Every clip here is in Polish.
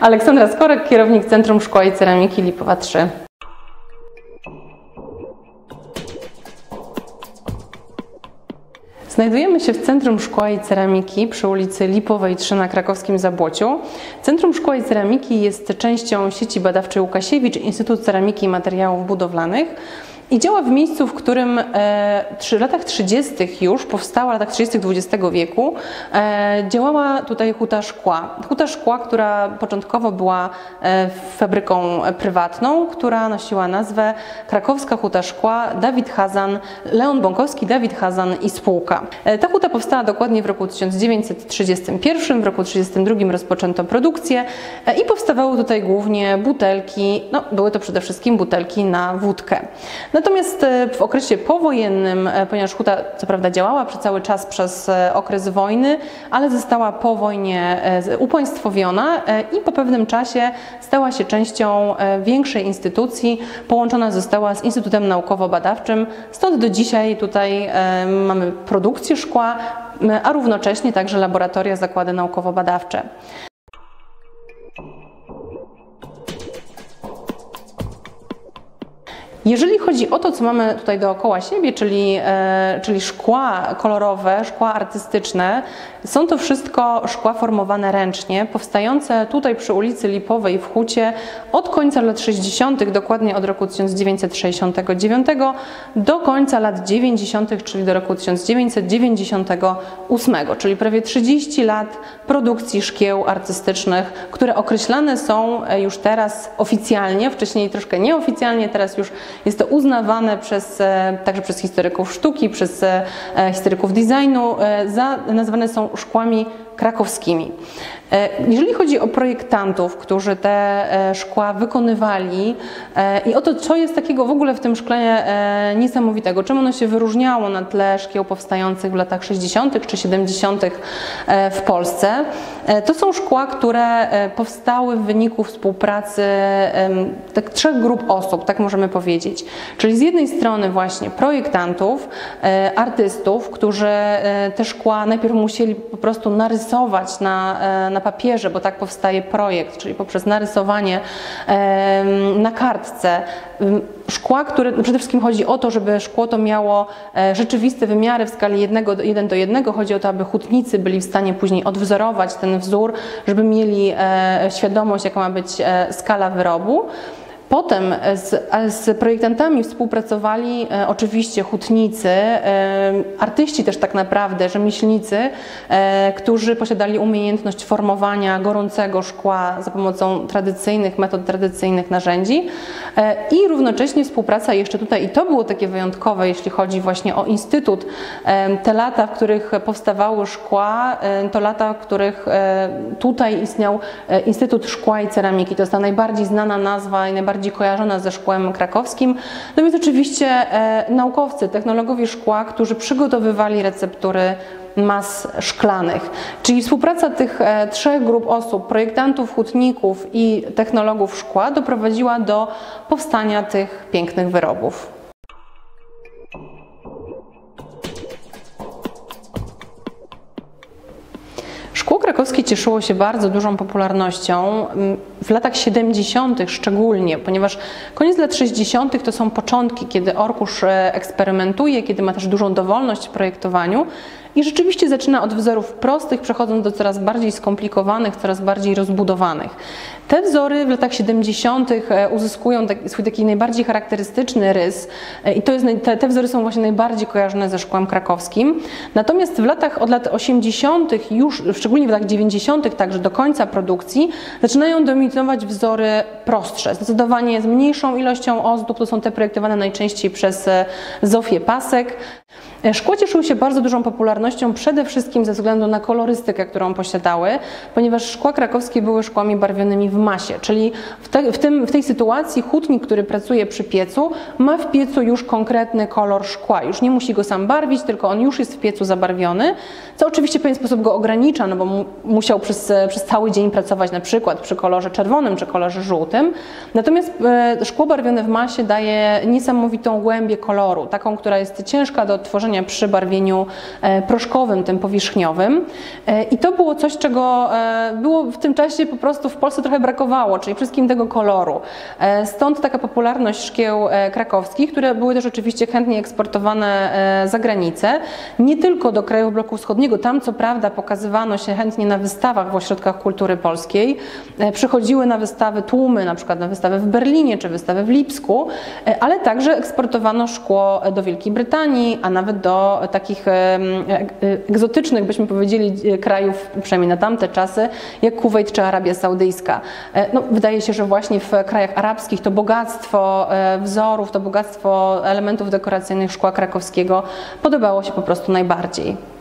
Aleksandra Skorek, kierownik Centrum Szkła i Ceramiki Lipowa 3. Znajdujemy się w Centrum Szkła i Ceramiki przy ulicy Lipowej 3 na krakowskim Zabłociu. Centrum Szkła i Ceramiki jest częścią sieci badawczej Łukasiewicz, Instytut Ceramiki i Materiałów Budowlanych. I działa w miejscu, w którym e, w latach 30. już powstała, latach 30. XX wieku, e, działała tutaj huta szkła. Huta szkła, która początkowo była e, fabryką prywatną, która nosiła nazwę Krakowska Huta Szkła, Dawid Hazan, Leon Bąkowski, Dawid Hazan i spółka. Ta huta powstała dokładnie w roku 1931, w roku 1932 rozpoczęto produkcję i powstawały tutaj głównie butelki, no były to przede wszystkim butelki na wódkę. Natomiast e, w okresie powojennym, e, ponieważ huta co prawda działała przez cały czas przez e, okres wojny, ale została po wojnie upaństwowiona i po pewnym czasie stała się częścią większej instytucji, połączona została z Instytutem Naukowo-Badawczym. Stąd do dzisiaj tutaj mamy produkcję szkła, a równocześnie także laboratoria, zakłady naukowo-badawcze. Jeżeli chodzi o to, co mamy tutaj dookoła siebie, czyli, e, czyli szkła kolorowe, szkła artystyczne, są to wszystko szkła formowane ręcznie, powstające tutaj przy ulicy Lipowej w Hucie od końca lat 60., dokładnie od roku 1969 do końca lat 90., czyli do roku 1998, czyli prawie 30 lat produkcji szkieł artystycznych, które określane są e, już teraz oficjalnie, wcześniej troszkę nieoficjalnie, teraz już jest to uznawane przez, e, także przez historyków sztuki, przez e, historyków designu, za, nazwane są szkłami krakowskimi. E, jeżeli chodzi o projektantów, którzy te e, szkła wykonywali e, i o to, co jest takiego w ogóle w tym szkle niesamowitego, czym ono się wyróżniało na tle szkieł powstających w latach 60. czy 70. w Polsce, to są szkła, które powstały w wyniku współpracy tak, trzech grup osób, tak możemy powiedzieć. Czyli z jednej strony właśnie projektantów, artystów, którzy te szkła najpierw musieli po prostu narysować na, na na papierze, bo tak powstaje projekt, czyli poprzez narysowanie na kartce szkła, które przede wszystkim chodzi o to, żeby szkło to miało e, rzeczywiste wymiary w skali 1 do 1. Chodzi o to, aby hutnicy byli w stanie później odwzorować ten wzór, żeby mieli e, świadomość, jaka ma być e, skala wyrobu. Potem z, z, projektantami współpracowali e, oczywiście hutnicy, e, artyści też tak naprawdę, rzemieślnicy, e, którzy posiadali umiejętność formowania gorącego szkła za pomocą tradycyjnych, metod tradycyjnych narzędzi e, i równocześnie współpraca jeszcze tutaj, i to było takie wyjątkowe, jeśli chodzi właśnie o instytut, e, te lata, w których powstawały szkła, e, to lata, w których tutaj istniał Instytut Szkła i Ceramiki. To jest ta najbardziej znana nazwa i najbardziej bardziej kojarzona ze szkłem krakowskim. No więc oczywiście e, naukowcy, technologowie szkła, którzy przygotowywali receptury mas szklanych. Czyli współpraca tych e, trzech grup osób, projektantów, hutników i technologów szkła doprowadziła do powstania tych pięknych wyrobów. Krakowskie cieszyło się bardzo dużą popularnością w latach 70. szczególnie, ponieważ koniec lat 60. to są początki, kiedy Orkusz e, eksperymentuje, kiedy ma też dużą dowolność w projektowaniu i rzeczywiście zaczyna od wzorów prostych, przechodząc do coraz bardziej skomplikowanych, coraz bardziej rozbudowanych. Te wzory w latach 70. E, uzyskują swój taki najbardziej charakterystyczny rys e, i to jest, te, te wzory są właśnie najbardziej kojarzone ze szkłem krakowskim. Natomiast w latach od lat 80. już, szczególnie w latach 90. także do końca produkcji, zaczynają dominować wzory prostsze, zdecydowanie z mniejszą ilością ozdób, to są te projektowane najczęściej przez e, Zofię Pasek. E, szkło cieszyły się bardzo dużą popularnością przede wszystkim ze względu na kolorystykę, którą posiadały, ponieważ szkła krakowskie były szkłami barwionymi w masie, czyli w, te, w, tym, w tej sytuacji hutnik, który pracuje przy piecu, ma w piecu już konkretny kolor szkła, już nie musi go sam barwić, tylko on już jest w piecu zabarwiony, co oczywiście w pewien sposób go ogranicza, no bo mu, musiał przez, przez cały dzień pracować na przykład przy kolorze czerwonym czy kolorze żółtym. Natomiast e, szkło barwione w masie daje niesamowitą głębię koloru, taką, która jest ciężka do odtworzenia przy barwieniu e, proszkowym, tym powierzchniowym. E, I to było coś, czego e, było w tym czasie po prostu w Polsce trochę brakowało, czyli wszystkim tego koloru. Stąd taka popularność szkieł krakowskich, które były też oczywiście chętnie eksportowane za granicę, nie tylko do krajów bloku wschodniego. Tam co prawda pokazywano się chętnie na wystawach w ośrodkach kultury polskiej. Przychodziły na wystawy tłumy, na przykład na wystawę w Berlinie czy wystawę w Lipsku, ale także eksportowano szkło do Wielkiej Brytanii, a nawet do takich egzotycznych, byśmy powiedzieli, krajów, przynajmniej na tamte czasy, jak Kuwait czy Arabia Saudyjska. E, no, wydaje się, że właśnie w krajach arabskich to bogactwo e, wzorów, to bogactwo elementów dekoracyjnych szkła krakowskiego podobało się po prostu najbardziej.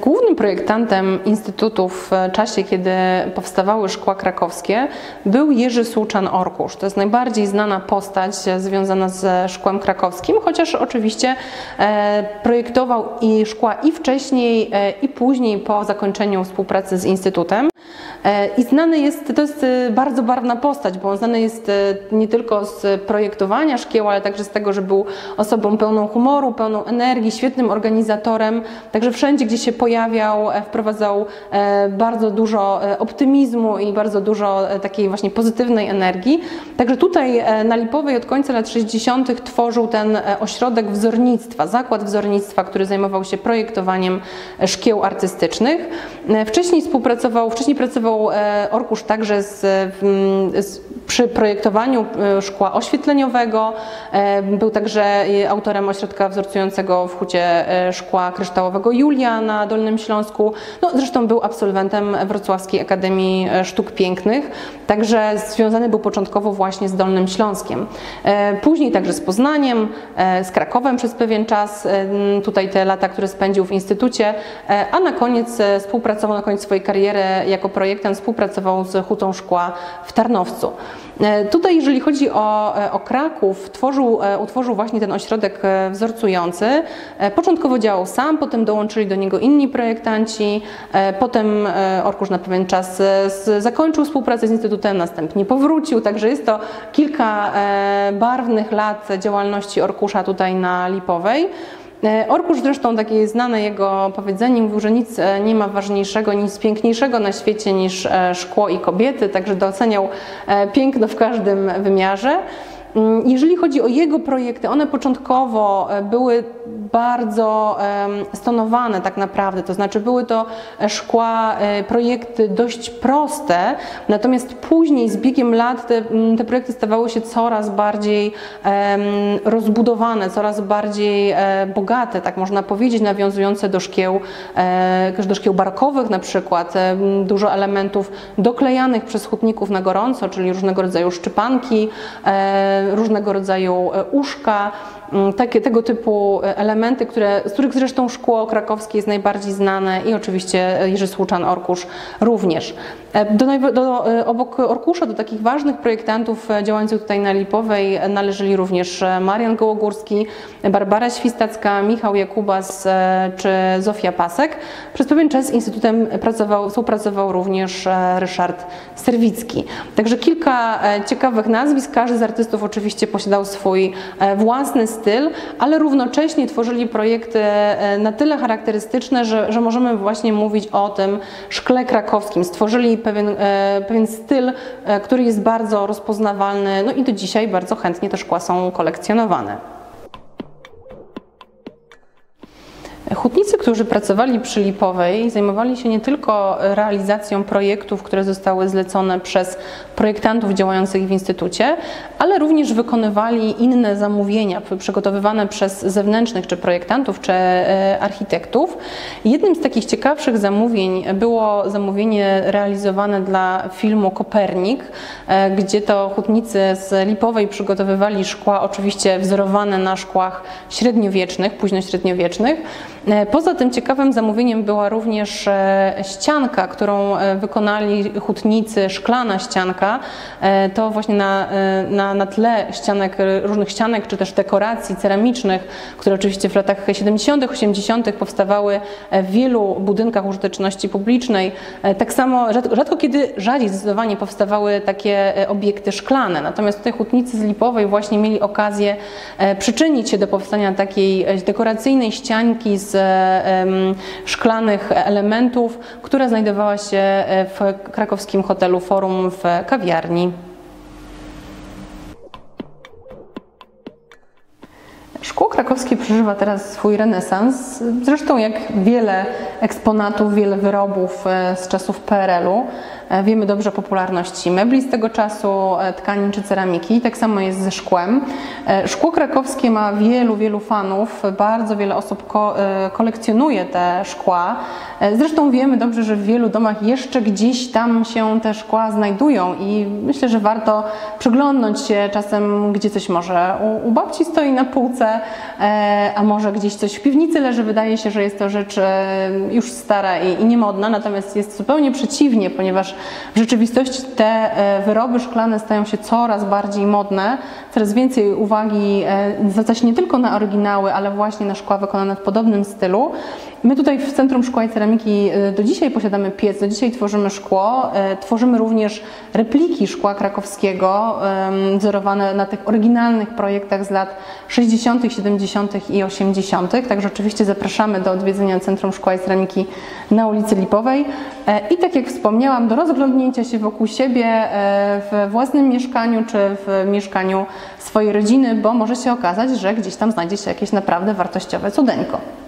Głównym projektantem Instytutu w czasie, kiedy powstawały szkła krakowskie, był Jerzy Słuczan-Orkusz. To jest najbardziej znana postać związana ze szkłem krakowskim, chociaż oczywiście e, projektował i szkła i wcześniej, e, i później po zakończeniu współpracy z Instytutem. E, I znany jest, to jest bardzo barwna postać, bo on znany jest nie tylko z projektowania szkieł, ale także z tego, że był osobą pełną humoru, pełną energii, świetnym organizatorem. Także wszędzie, gdzie się pojawiał, e, wprowadzał e, bardzo dużo e, optymizmu i bardzo dużo takiej właśnie pozytywnej energii. Także tutaj na Lipowej od końca lat 60. tworzył ten ośrodek wzornictwa, zakład wzornictwa, który zajmował się projektowaniem szkieł artystycznych. Wcześniej współpracował, wcześniej pracował Orkusz także z, z, przy projektowaniu szkła oświetleniowego. Był także autorem ośrodka wzorcującego w hucie szkła kryształowego Julia na Dolnym Śląsku. No, zresztą był absolwentem Wrocławskiej Akademii e, Sztuk Pięknych, także związany był początkowo właśnie z Dolnym Śląskiem. E, później także z Poznaniem, e, z Krakowem przez pewien czas, tutaj te lata, które spędził w Instytucie, a na koniec współpracował, na koniec swojej kariery jako projektant, współpracował z Hutą Szkła w Tarnowcu. Tutaj, jeżeli chodzi o, o Kraków, tworzył, utworzył właśnie ten ośrodek wzorcujący. Początkowo działał sam, potem dołączyli do niego inni projektanci. E, potem e, Orkusz na pewien czas e, zakończył współpracę z Instytutem, następnie powrócił, także jest to kilka barwnych lat działalności Orkusza tutaj na Lipowej. Orkusz zresztą takie znane jego powiedzenie mówił, że nic nie ma ważniejszego, nic piękniejszego na świecie niż szkło i kobiety, także doceniał piękno w każdym wymiarze. Mm, jeżeli chodzi o jego projekty, one początkowo e, były bardzo stonowane tak naprawdę, to znaczy były to e, szkła, e, projekty dość proste, natomiast później z biegiem lat te, mm, te projekty stawały się coraz bardziej rozbudowane, coraz bardziej bogate, tak można powiedzieć, nawiązujące do szkieł, do szkieł barokowych na przykład, dużo elementów doklejanych przez hutników na gorąco, czyli różnego rodzaju szczypanki, różnego rodzaju e, uszka, Mm, takie, tego typu e, elementy, które, z których zresztą szkło krakowskie jest najbardziej znane i oczywiście e, Jerzy Słuczan-Orkusz również. E, do, do, obok Orkusza, do takich ważnych projektantów działających tutaj na Lipowej należeli również Marian Gołogórski, Barbara Świstacka, Michał Jakubas czy Zofia Pasek. Przez pewien czas z Instytutem pracował, współpracował również Ryszard Serwicki. Także kilka ciekawych nazwisk. Każdy z artystów oczywiście posiadał swój własny styl, ale równocześnie tworzyli projekty e, na tyle charakterystyczne, że, że możemy właśnie mówić o tym szkle krakowskim. Stworzyli pewien, e, pewien styl, e, który jest bardzo rozpoznawalny, no i do dzisiaj bardzo chętnie te szkła są kolekcjonowane. Hutnicy, którzy pracowali przy Lipowej, zajmowali się nie tylko realizacją projektów, które zostały zlecone przez projektantów działających w instytucie, ale również wykonywali inne zamówienia przygotowywane przez zewnętrznych czy projektantów, czy e, architektów. Jednym z takich ciekawszych zamówień było zamówienie realizowane dla filmu Kopernik, e, gdzie to hutnicy z Lipowej przygotowywali szkła, oczywiście wzorowane na szkłach średniowiecznych, późnośredniowiecznych. E, poza tym ciekawym zamówieniem była również e, ścianka, którą e, wykonali hutnicy, szklana ścianka. To właśnie na, na, na tle ścianek, różnych ścianek, czy też dekoracji ceramicznych, które oczywiście w latach 70., 80. powstawały w wielu budynkach użyteczności publicznej. Tak samo rzadko, rzadko kiedy, rzadziej zdecydowanie powstawały takie obiekty szklane. Natomiast tutaj hutnicy z Lipowej właśnie mieli okazję przyczynić się do powstania takiej dekoracyjnej ścianki z szklanych elementów, która znajdowała się e, w krakowskim hotelu Forum w kawiarni. Szkło krakowskie przeżywa teraz swój renesans, zresztą jak wiele eksponatów, wiele wyrobów e, z czasów PRL-u. E, wiemy dobrze o popularności mebli z tego czasu, e, tkanin czy ceramiki. Tak samo jest ze szkłem. Szkło krakowskie ma wielu, wielu fanów. Bardzo wiele osób ko kolekcjonuje te szkła. Zresztą wiemy dobrze, że w wielu domach jeszcze gdzieś tam się te szkła znajdują i myślę, że warto przyglądnąć się czasem, gdzie coś może u, u babci stoi na półce, a może gdzieś coś w piwnicy leży. Wydaje się, że jest to rzecz już stara i, niemodna, natomiast jest zupełnie przeciwnie, ponieważ w rzeczywistości te e, wyroby szklane stają się coraz bardziej modne, coraz więcej uwagi e, zwraca się nie tylko na oryginały, ale właśnie na szkła wykonane w podobnym stylu. My tutaj w Centrum Szkła i Ceramiki e, do dzisiaj posiadamy piec, do dzisiaj tworzymy szkło. Tworzymy również repliki szkła krakowskiego, wzorowane na tych oryginalnych projektach z lat 60., 70. i 80. Także oczywiście zapraszamy do odwiedzenia Centrum Szkła i Ceramiki na ulicy Lipowej. I tak jak wspomniałam, do rozglądnięcia się wokół siebie e, w własnym mieszkaniu czy w mieszkaniu swojej rodziny, bo może się okazać, że gdzieś tam znajdzie się jakieś naprawdę wartościowe cudeńko.